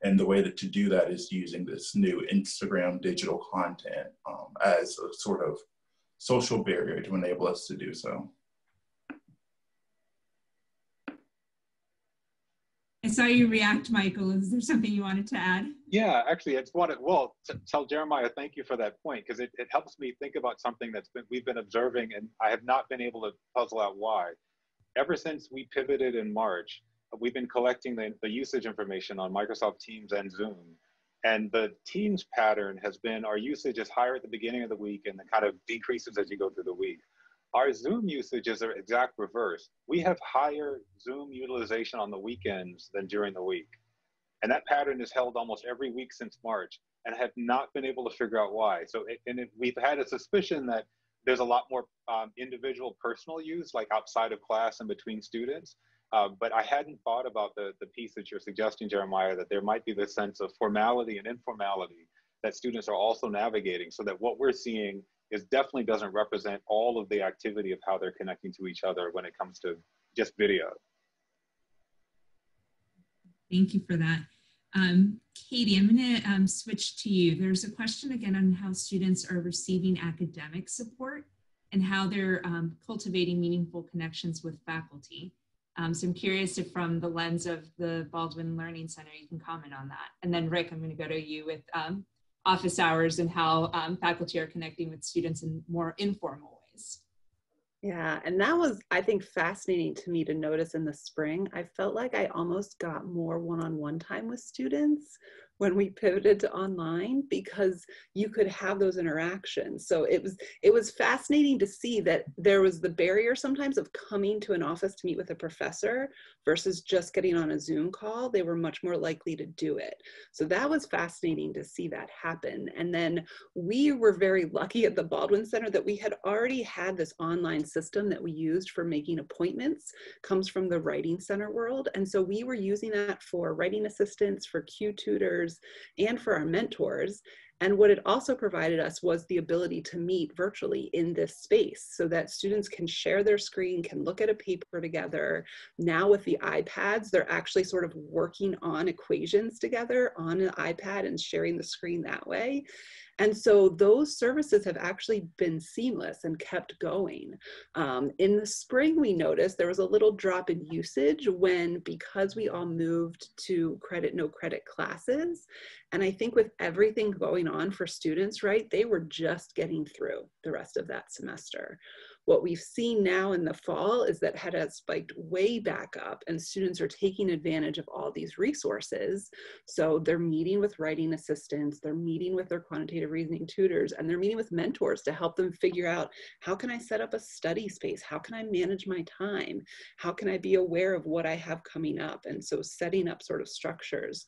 and the way that to do that is using this new Instagram digital content um, as a sort of social barrier to enable us to do so. Saw you react, Michael. Is there something you wanted to add? Yeah, actually, it's what it, well, tell Jeremiah, thank you for that point, because it, it helps me think about something that's been, we've been observing and I have not been able to puzzle out why. Ever since we pivoted in March, we've been collecting the, the usage information on Microsoft Teams and Zoom. And the Teams pattern has been our usage is higher at the beginning of the week and then kind of decreases as you go through the week. Our Zoom usage is the exact reverse. We have higher Zoom utilization on the weekends than during the week. And that pattern is held almost every week since March and have not been able to figure out why. So, it, and it, we've had a suspicion that there's a lot more um, individual personal use, like outside of class and between students. Uh, but I hadn't thought about the, the piece that you're suggesting, Jeremiah, that there might be this sense of formality and informality that students are also navigating so that what we're seeing is definitely doesn't represent all of the activity of how they're connecting to each other when it comes to just video. Thank you for that. Um, Katie, I'm going to um, switch to you. There's a question again on how students are receiving academic support and how they're um, cultivating meaningful connections with faculty. Um, so I'm curious if from the lens of the Baldwin Learning Center, you can comment on that. And then Rick, I'm going to go to you with um, office hours and how um, faculty are connecting with students in more informal ways. Yeah, and that was, I think, fascinating to me to notice in the spring. I felt like I almost got more one on one time with students when we pivoted to online because you could have those interactions. So it was it was fascinating to see that there was the barrier sometimes of coming to an office to meet with a professor versus just getting on a zoom call. They were much more likely to do it. So that was fascinating to see that happen. And then we were very lucky at the baldwin center that we had already had this online system that we used for making appointments comes from the writing center world. And so we were using that for writing assistants for q tutors and for our mentors. And what it also provided us was the ability to meet virtually in this space so that students can share their screen, can look at a paper together. Now with the iPads, they're actually sort of working on equations together on an iPad and sharing the screen that way. And so those services have actually been seamless and kept going. Um, in the spring, we noticed there was a little drop in usage when, because we all moved to credit, no credit classes. And I think with everything going on for students, right, they were just getting through the rest of that semester. What we've seen now in the fall is that HED has spiked way back up and students are taking advantage of all these resources. So they're meeting with writing assistants, they're meeting with their quantitative reasoning tutors, and they're meeting with mentors to help them figure out how can I set up a study space? How can I manage my time? How can I be aware of what I have coming up? And so setting up sort of structures.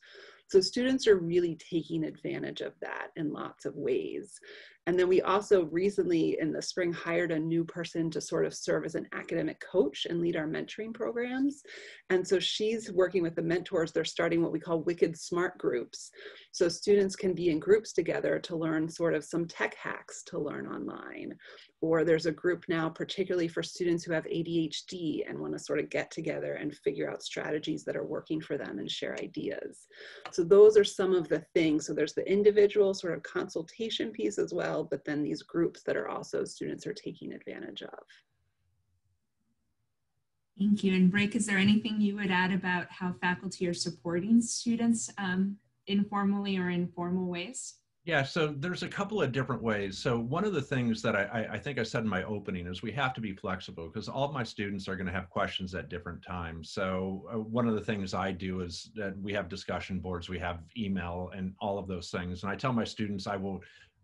So students are really taking advantage of that in lots of ways. And then we also recently in the spring hired a new person to sort of serve as an academic coach and lead our mentoring programs. And so she's working with the mentors. They're starting what we call Wicked Smart groups. So students can be in groups together to learn sort of some tech hacks to learn online. Or there's a group now, particularly for students who have ADHD and want to sort of get together and figure out strategies that are working for them and share ideas. So those are some of the things. So there's the individual sort of consultation piece as well, but then these groups that are also students are taking advantage of. Thank you. And Brake, is there anything you would add about how faculty are supporting students um, informally or in formal ways? Yeah, so there's a couple of different ways. So one of the things that I, I think I said in my opening is we have to be flexible because all of my students are going to have questions at different times. So uh, one of the things I do is that we have discussion boards, we have email and all of those things. And I tell my students I will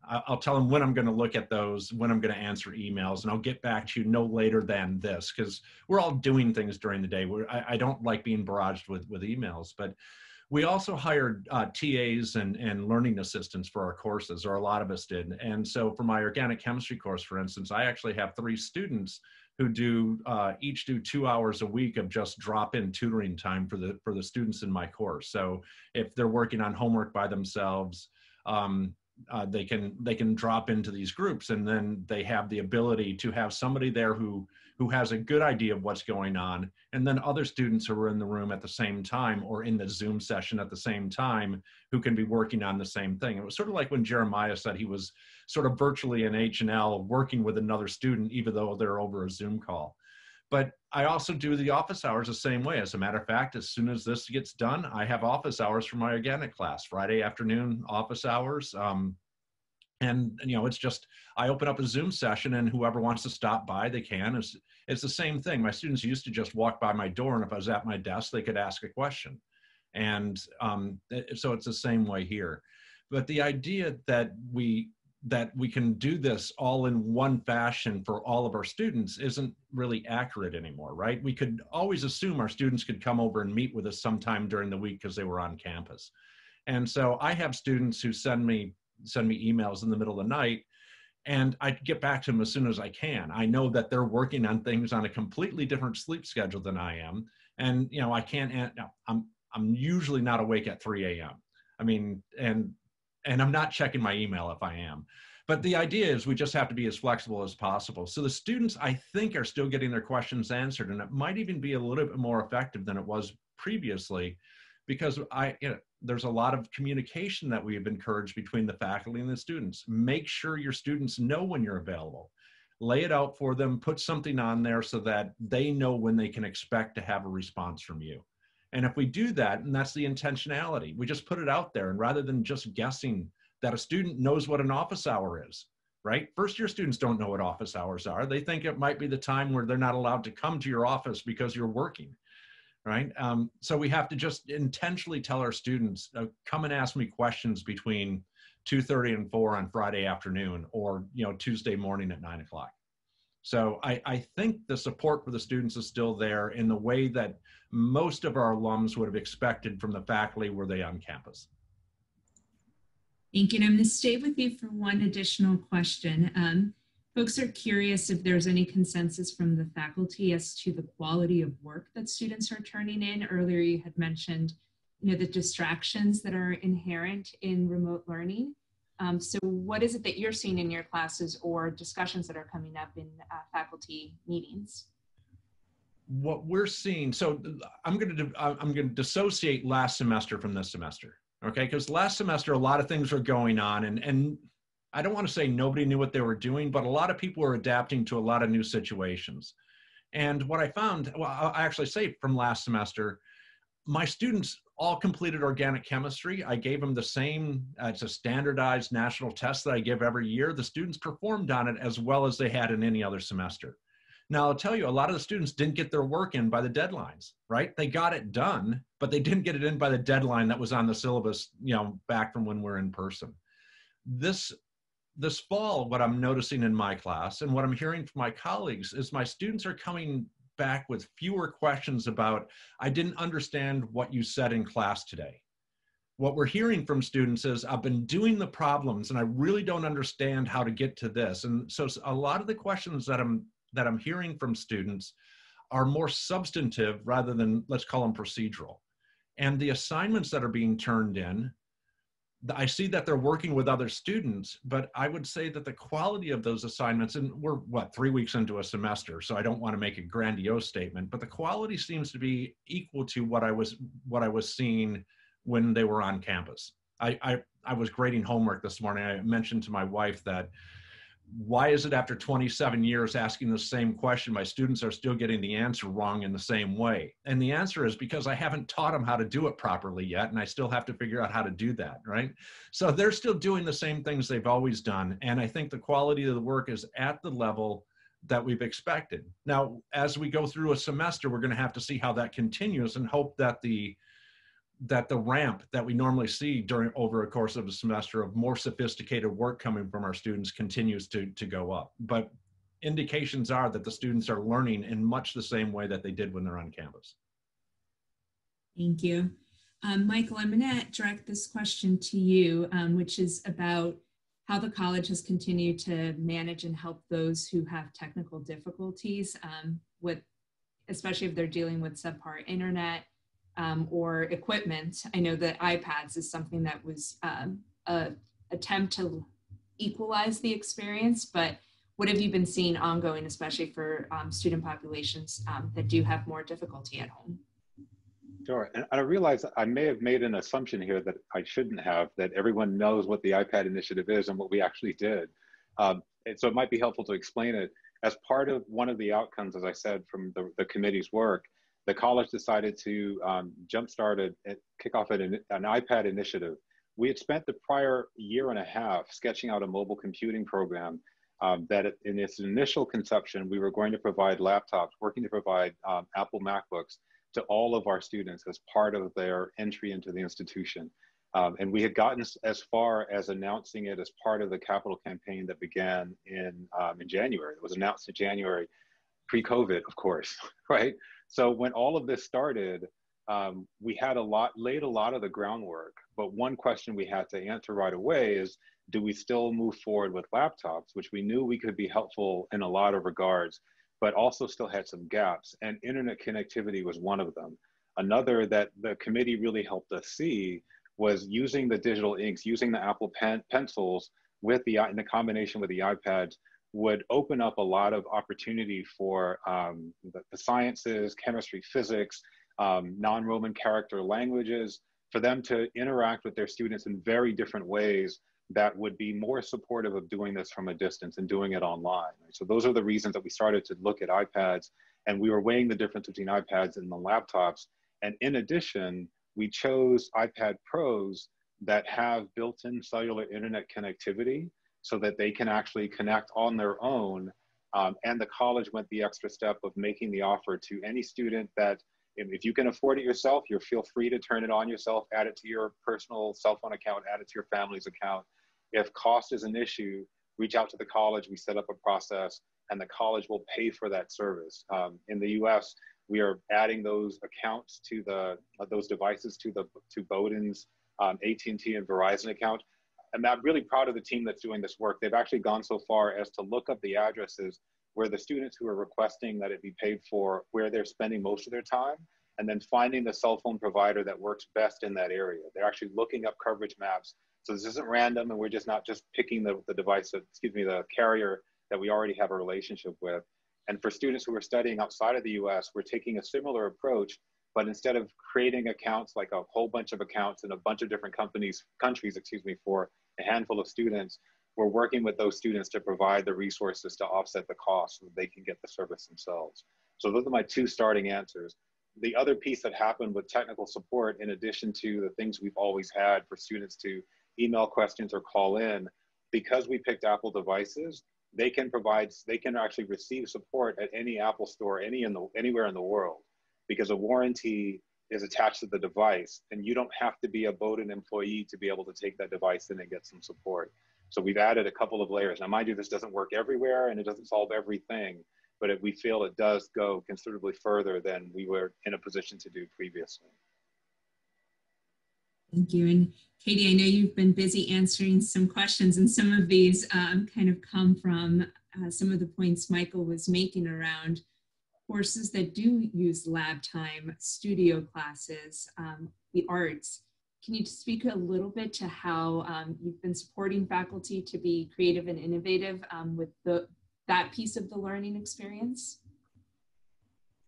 I'll tell them when I'm going to look at those, when I'm going to answer emails, and I'll get back to you no later than this because we're all doing things during the day. We're, I, I, don't like being barraged with, with emails, but we also hired uh, TAs and, and learning assistants for our courses, or a lot of us did. And so for my organic chemistry course, for instance, I actually have three students who do uh, each do two hours a week of just drop-in tutoring time for the for the students in my course. So if they're working on homework by themselves, um, uh, they can they can drop into these groups and then they have the ability to have somebody there who who has a good idea of what's going on and then other students who are in the room at the same time or in the zoom session at the same time who can be working on the same thing. It was sort of like when jeremiah said he was sort of virtually in h&l working with another student even though they're over a zoom call but I also do the office hours the same way. As a matter of fact, as soon as this gets done, I have office hours for my organic class, Friday afternoon office hours. Um, and you know, it's just I open up a Zoom session, and whoever wants to stop by, they can. It's it's the same thing. My students used to just walk by my door, and if I was at my desk, they could ask a question. And um, so it's the same way here. But the idea that we that we can do this all in one fashion for all of our students isn't really accurate anymore, right? We could always assume our students could come over and meet with us sometime during the week because they were on campus. And so I have students who send me send me emails in the middle of the night and I get back to them as soon as I can. I know that they're working on things on a completely different sleep schedule than I am. And you know, I can't I'm I'm usually not awake at 3 a.m. I mean, and and I'm not checking my email if I am. But the idea is we just have to be as flexible as possible. So the students, I think, are still getting their questions answered, and it might even be a little bit more effective than it was previously, because I, you know, there's a lot of communication that we have encouraged between the faculty and the students. Make sure your students know when you're available. Lay it out for them, put something on there so that they know when they can expect to have a response from you. And if we do that, and that's the intentionality, we just put it out there. And rather than just guessing that a student knows what an office hour is, right? First year students don't know what office hours are. They think it might be the time where they're not allowed to come to your office because you're working, right? Um, so we have to just intentionally tell our students, uh, come and ask me questions between 2.30 and 4 on Friday afternoon or, you know, Tuesday morning at 9 o'clock. So I, I think the support for the students is still there in the way that most of our alums would have expected from the faculty were they on campus. Thank you. And I'm going to stay with you for one additional question. Um, folks are curious if there's any consensus from the faculty as to the quality of work that students are turning in. Earlier, you had mentioned you know, the distractions that are inherent in remote learning. Um, so what is it that you're seeing in your classes or discussions that are coming up in uh, faculty meetings? What we're seeing, so I'm going to I'm going to dissociate last semester from this semester, okay? Because last semester a lot of things were going on, and and I don't want to say nobody knew what they were doing, but a lot of people were adapting to a lot of new situations. And what I found, well, I actually say from last semester, my students all completed organic chemistry. I gave them the same, uh, it's a standardized national test that I give every year. The students performed on it as well as they had in any other semester. Now, I'll tell you, a lot of the students didn't get their work in by the deadlines, right? They got it done, but they didn't get it in by the deadline that was on the syllabus, you know, back from when we're in person. This this fall, what I'm noticing in my class and what I'm hearing from my colleagues is my students are coming back with fewer questions about, I didn't understand what you said in class today. What we're hearing from students is, I've been doing the problems and I really don't understand how to get to this. And so a lot of the questions that I'm, that I'm hearing from students are more substantive rather than, let's call them procedural. And the assignments that are being turned in I see that they're working with other students, but I would say that the quality of those assignments, and we're what, three weeks into a semester, so I don't want to make a grandiose statement, but the quality seems to be equal to what I was what I was seeing when they were on campus. I, I, I was grading homework this morning. I mentioned to my wife that why is it after 27 years asking the same question my students are still getting the answer wrong in the same way? And the answer is because i haven't taught them how to do it properly yet and i still have to figure out how to do that right? So they're still doing the same things they've always done and i think the quality of the work is at the level that we've expected. Now as we go through a semester we're going to have to see how that continues and hope that the that the ramp that we normally see during over a course of a semester of more sophisticated work coming from our students continues to, to go up. But indications are that the students are learning in much the same way that they did when they're on campus. Thank you. Um, Michael, I'm going to direct this question to you, um, which is about how the college has continued to manage and help those who have technical difficulties um, with, especially if they're dealing with subpar internet, um, or equipment. I know that iPads is something that was um, a attempt to equalize the experience, but what have you been seeing ongoing, especially for um, student populations um, that do have more difficulty at home? Sure, and I realize I may have made an assumption here that I shouldn't have, that everyone knows what the iPad initiative is and what we actually did. Um, so it might be helpful to explain it. As part of one of the outcomes, as I said, from the, the committee's work, the college decided to um, jumpstart a, kick off an, an iPad initiative. We had spent the prior year and a half sketching out a mobile computing program um, that in its initial conception, we were going to provide laptops, working to provide um, Apple MacBooks to all of our students as part of their entry into the institution. Um, and we had gotten as far as announcing it as part of the capital campaign that began in, um, in January. It was announced in January, pre-COVID, of course, right? So when all of this started, um, we had a lot, laid a lot of the groundwork. But one question we had to answer right away is, do we still move forward with laptops, which we knew we could be helpful in a lot of regards, but also still had some gaps. And internet connectivity was one of them. Another that the committee really helped us see was using the digital inks, using the Apple pen, pencils with the in the combination with the iPads would open up a lot of opportunity for um, the, the, sciences, chemistry, physics, um, non-Roman character languages, for them to interact with their students in very different ways that would be more supportive of doing this from a distance and doing it online. So those are the reasons that we started to look at iPads and we were weighing the difference between iPads and the laptops. And in addition, we chose iPad Pros that have built-in cellular internet connectivity so that they can actually connect on their own. Um, and the college went the extra step of making the offer to any student that if you can afford it yourself, you feel free to turn it on yourself, add it to your personal cell phone account, add it to your family's account. If cost is an issue, reach out to the college. We set up a process, and the college will pay for that service. Um, in the U.S., we are adding those accounts to the uh, those devices to the to Bowdoin's um, AT&T and Verizon account. And I'm really proud of the team that's doing this work. They've actually gone so far as to look up the addresses where the students who are requesting that it be paid for, where they're spending most of their time, and then finding the cell phone provider that works best in that area. They're actually looking up coverage maps. So this isn't random, and we're just not just picking the, the device, excuse me, the carrier that we already have a relationship with. And for students who are studying outside of the US, we're taking a similar approach, but instead of creating accounts like a whole bunch of accounts in a bunch of different companies, countries, excuse me, for a handful of students, we're working with those students to provide the resources to offset the cost so they can get the service themselves. So those are my two starting answers. The other piece that happened with technical support, in addition to the things we've always had for students to email questions or call in, because we picked Apple devices, they can provide, they can actually receive support at any Apple store, any in the, anywhere in the world, because a warranty is attached to the device and you don't have to be a Bowdoin employee to be able to take that device in and get some support. So we've added a couple of layers. Now, mind you, this doesn't work everywhere and it doesn't solve everything, but it, we feel it does go considerably further than we were in a position to do previously. Thank you. And Katie, I know you've been busy answering some questions and some of these um, kind of come from uh, some of the points Michael was making around courses that do use lab time, studio classes, um, the arts. can you speak a little bit to how um, you've been supporting faculty to be creative and innovative um, with the that piece of the learning experience?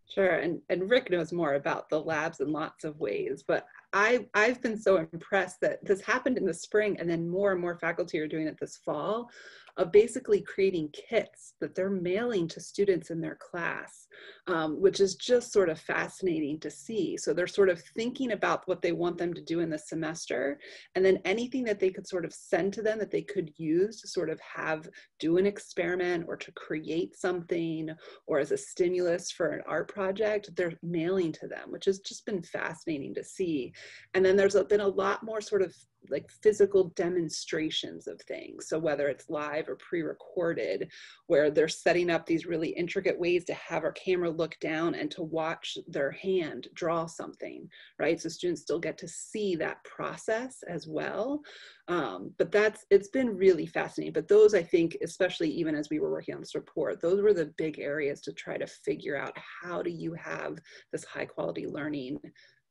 Sure, and, and Rick knows more about the labs in lots of ways, but I, I've been so impressed that this happened in the spring and then more and more faculty are doing it this fall of basically creating kits that they're mailing to students in their class, um, which is just sort of fascinating to see. So they're sort of thinking about what they want them to do in the semester, and then anything that they could sort of send to them that they could use to sort of have do an experiment or to create something or as a stimulus for an art project, they're mailing to them, which has just been fascinating to see. And then there's been a lot more sort of like physical demonstrations of things. So whether it's live or pre-recorded, where they're setting up these really intricate ways to have our camera look down and to watch their hand draw something, right? So students still get to see that process as well. Um, but that's, it's been really fascinating. But those, I think, especially even as we were working on this report, those were the big areas to try to figure out how do you have this high quality learning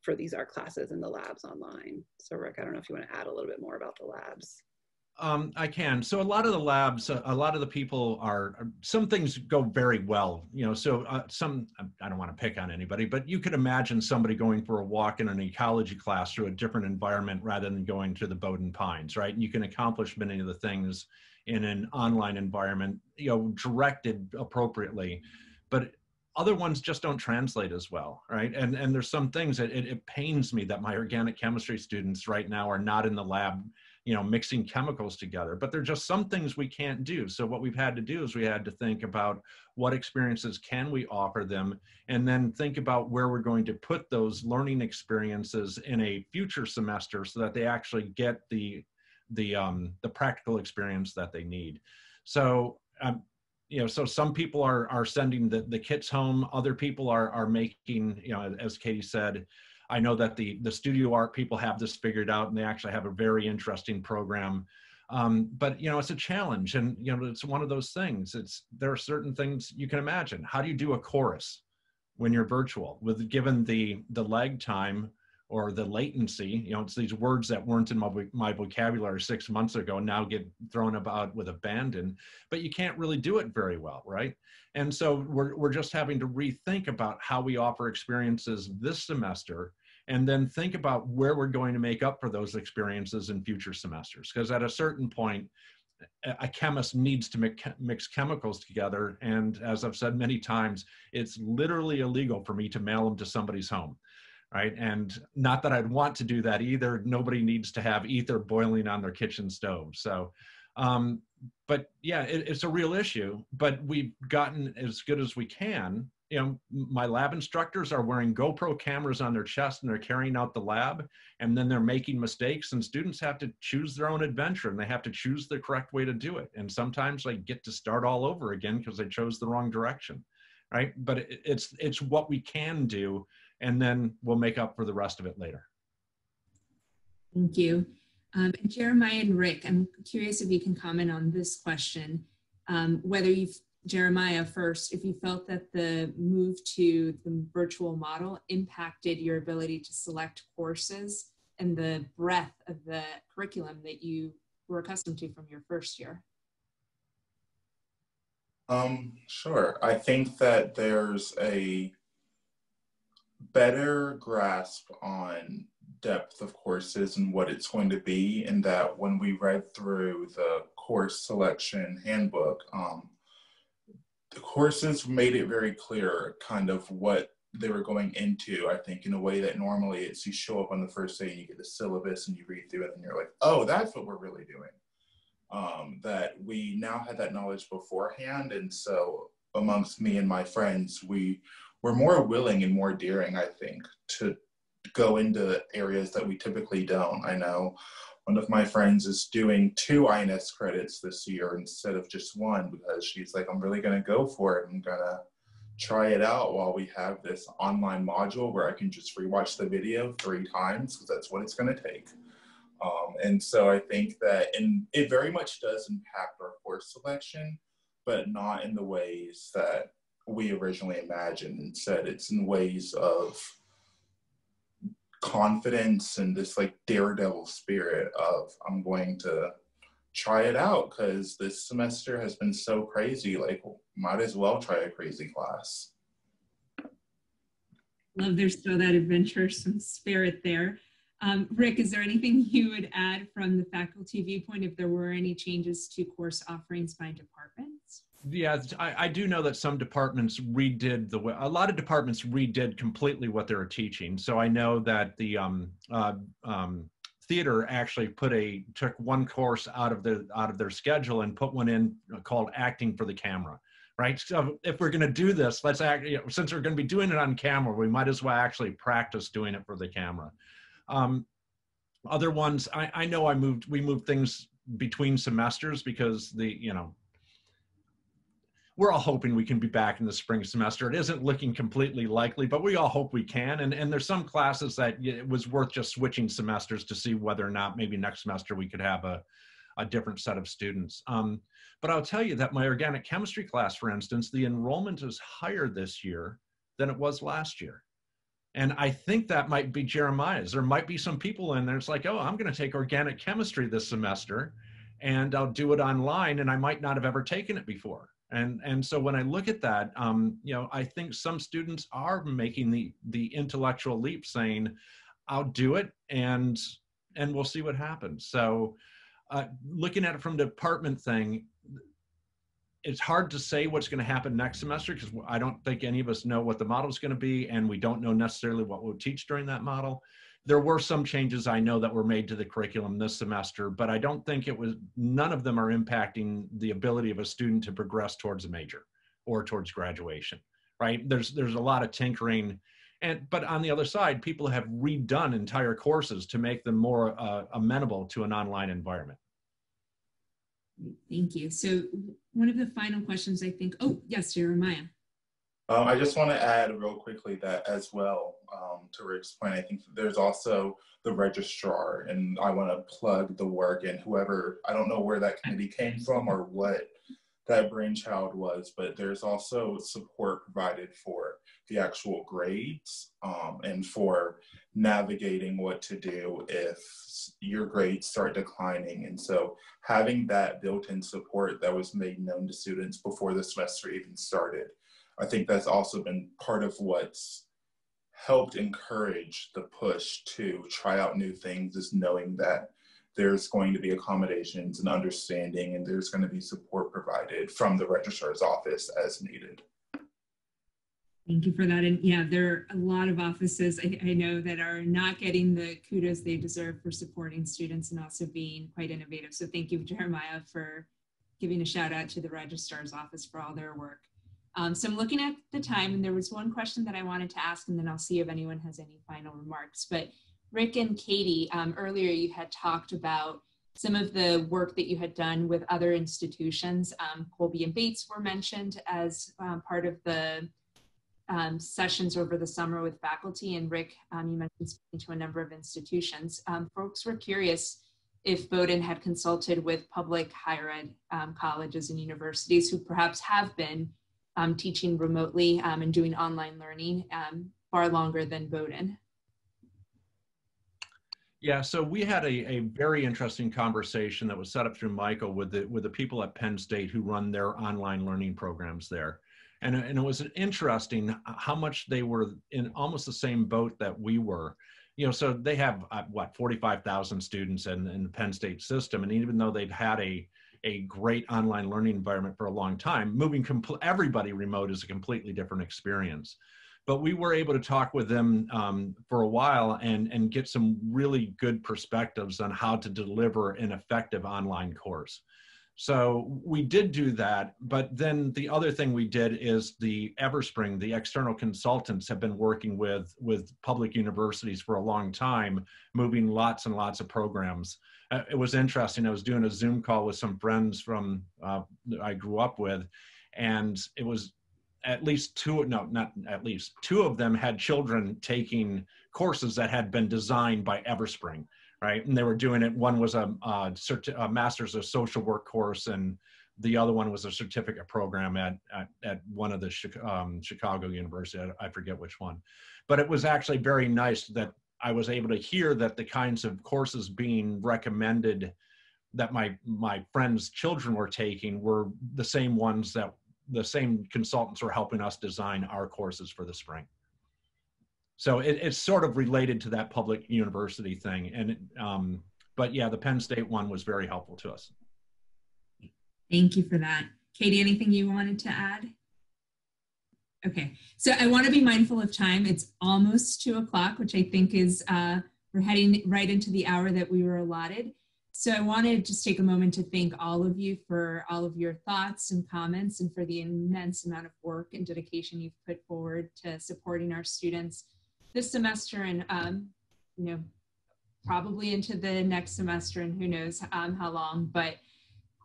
for these art classes and the labs online. So Rick, I don't know if you want to add a little bit more about the labs. Um, I can. So a lot of the labs, a lot of the people are, some things go very well, you know, so uh, some, I don't want to pick on anybody, but you could imagine somebody going for a walk in an ecology class through a different environment rather than going to the Bowdoin Pines, right? And you can accomplish many of the things in an online environment, you know, directed appropriately. But other ones just don't translate as well right? And and there's some things that it, it, pains me that my organic chemistry students right now are not in the lab you know mixing chemicals together but there's just some things we can't do. So what we've had to do is we had to think about what experiences can we offer them and then think about where we're going to put those learning experiences in a future semester so that they actually get the the um the practical experience that they need. So um, you know, so some people are are sending the, the kits home. Other people are are making, you know, as Katie said, I know that the the studio art people have this figured out, and they actually have a very interesting program. Um, but you know, it's a challenge, and you know, it's one of those things. It's there are certain things you can imagine. How do you do a chorus when you're virtual with given the the lag time or the latency. You know, it's these words that weren't in my, my vocabulary six months ago and now get thrown about with abandon, but you can't really do it very well, right? And so we're, we're just having to rethink about how we offer experiences this semester and then think about where we're going to make up for those experiences in future semesters. Because at a certain point, a chemist needs to mix chemicals together. And as I've said many times, it's literally illegal for me to mail them to somebody's home right? And not that I'd want to do that either. Nobody needs to have ether boiling on their kitchen stove. So, um, but yeah, it, it's a real issue. But we've gotten as good as we can. You know, my lab instructors are wearing GoPro cameras on their chest and they're carrying out the lab, and then they're making mistakes. And students have to choose their own adventure and they have to choose the correct way to do it. And sometimes they get to start all over again because they chose the wrong direction, right? But it, it's it's what we can do and then we'll make up for the rest of it later. Thank you. Um, Jeremiah and Rick, I'm curious if you can comment on this question, um, whether you've, Jeremiah first, if you felt that the move to the virtual model impacted your ability to select courses and the breadth of the curriculum that you were accustomed to from your first year. Um, sure. I think that there's a better grasp on depth of courses and what it's going to be and that when we read through the course selection handbook um, the courses made it very clear kind of what they were going into i think in a way that normally it's you show up on the first day and you get the syllabus and you read through it and you're like oh that's what we're really doing. Um, that we now had that knowledge beforehand and so amongst me and my friends we we're more willing and more daring, I think, to go into areas that we typically don't. I know one of my friends is doing two INS credits this year instead of just one because she's like, I'm really going to go for it. I'm going to try it out while we have this online module where I can just rewatch the video three times because that's what it's going to take. Um, and so I think that, and it very much does impact our course selection, but not in the ways that we originally imagined and said it's in ways of confidence and this like daredevil spirit of I'm going to try it out because this semester has been so crazy. Like, might as well try a crazy class. Love there's still that adventuresome spirit there. Um, Rick, is there anything you would add from the faculty viewpoint if there were any changes to course offerings by departments? Yeah, I, I, do know that some departments redid the way, a lot of departments redid completely what they were teaching. So I know that the um, uh, um, theater actually put a, took one course out of the, out of their schedule and put one in called acting for the camera right? So if we're going to do this, let's act, you know, since we're going to be doing it on camera, we might as well actually practice doing it for the camera. Um, other ones, I, I know I moved, we moved things between semesters because the, you know, we're all hoping we can be back in the spring semester. It isn't looking completely likely, but we all hope we can. And, and there's some classes that it was worth just switching semesters to see whether or not maybe next semester we could have a, a different set of students. Um, but I'll tell you that my organic chemistry class, for instance, the enrollment is higher this year than it was last year. And I think that might be Jeremiah's. There might be some people in there. It's like, oh, I'm going to take organic chemistry this semester and I'll do it online and I might not have ever taken it before. And, and so when I look at that, um, you know, I think some students are making the, the intellectual leap saying, I'll do it and, and we'll see what happens. So uh, looking at it from the department thing, it's hard to say what's going to happen next semester because I don't think any of us know what the model is going to be, and we don't know necessarily what we'll teach during that model. There were some changes I know that were made to the curriculum this semester, but I don't think it was, none of them are impacting the ability of a student to progress towards a major or towards graduation, right? There's, there's a lot of tinkering. And, but on the other side, people have redone entire courses to make them more uh, amenable to an online environment. Thank you. So one of the final questions I think, oh, yes, Jeremiah. Um, I just want to add real quickly that as well um, to Rick's point, I think there's also the registrar, and I want to plug the work and whoever, I don't know where that committee came from or what that brainchild was, but there's also support provided for the actual grades um, and for navigating what to do if your grades start declining. And so having that built-in support that was made known to students before the semester even started, I think that's also been part of what's helped encourage the push to try out new things is knowing that there's going to be accommodations and understanding and there's going to be support provided from the registrar's office as needed. Thank you for that. And yeah, there are a lot of offices I, I, know that are not getting the kudos they deserve for supporting students and also being quite innovative. So thank you, Jeremiah, for giving a shout out to the registrar's office for all their work. Um, so I'm looking at the time and there was one question that I wanted to ask and then I'll see if anyone has any final remarks. But Rick and Katie, um, earlier you had talked about some of the work that you had done with other institutions. Um, Colby and Bates were mentioned as um, part of the um, sessions over the summer with faculty. And Rick, um, you mentioned speaking to a number of institutions. Um, folks were curious if Bowdoin had consulted with public higher ed colleges and universities who perhaps have been Um, teaching remotely um, and doing online learning um, far longer than Bowdoin. Yeah, so we had a, a very interesting conversation that was set up through Michael with the with the people at Penn State who run their online learning programs there. And, and it was interesting how much they were in almost the same boat that we were. You know, so they have uh, what 45,000 students in, in the Penn State system, and even though they've had a a great online learning environment for a long time, moving everybody remote is a completely different experience but we were able to talk with them um, for a while and, and get some really good perspectives on how to deliver an effective online course. So we did do that, but then the other thing we did is the Everspring, the external consultants have been working with, with public universities for a long time, moving lots and lots of programs. Uh, it was interesting, I was doing a Zoom call with some friends from, uh, I grew up with, and it was at least two, no, not at least, two of them had children taking courses that had been designed by Everspring, right? And they were doing it. One was a, a, a master's of social work course, and the other one was a certificate program at, at, at one of the um, Chicago University. I, I forget which one. But it was actually very nice that I was able to hear that the kinds of courses being recommended that my my friends' children were taking were the same ones that the same consultants were helping us design our courses for the spring. So it, it's sort of related to that public university thing, and um, but yeah, the Penn State one was very helpful to us. Thank you for that, Katie. Anything you wanted to add? Okay, so I want to be mindful of time. It's almost two o'clock, which I think is uh, we're heading right into the hour that we were allotted. So I want to just take a moment to thank all of you for all of your thoughts and comments and for the immense amount of work and dedication you've put forward to supporting our students this semester and, um, you know, probably into the next semester and who knows um, how long. But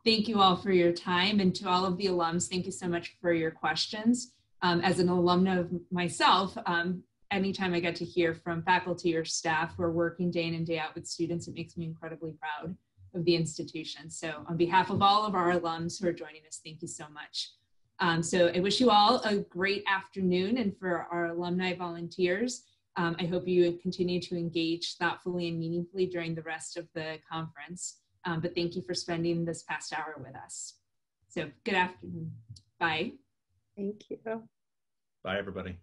thank you all for your time and to all of the alums, thank you so much for your questions um, as an alumna of myself, um, anytime I get to hear from faculty or staff who are working day in and day out with students, it makes me incredibly proud of the institution. So on behalf of all of our alums who are joining us, thank you so much. Um, so I wish you all a great afternoon and for our alumni volunteers, um, I hope you continue to engage thoughtfully and meaningfully during the rest of the conference. Um, but thank you for spending this past hour with us. So good afternoon. Bye. Thank you. Bye, everybody.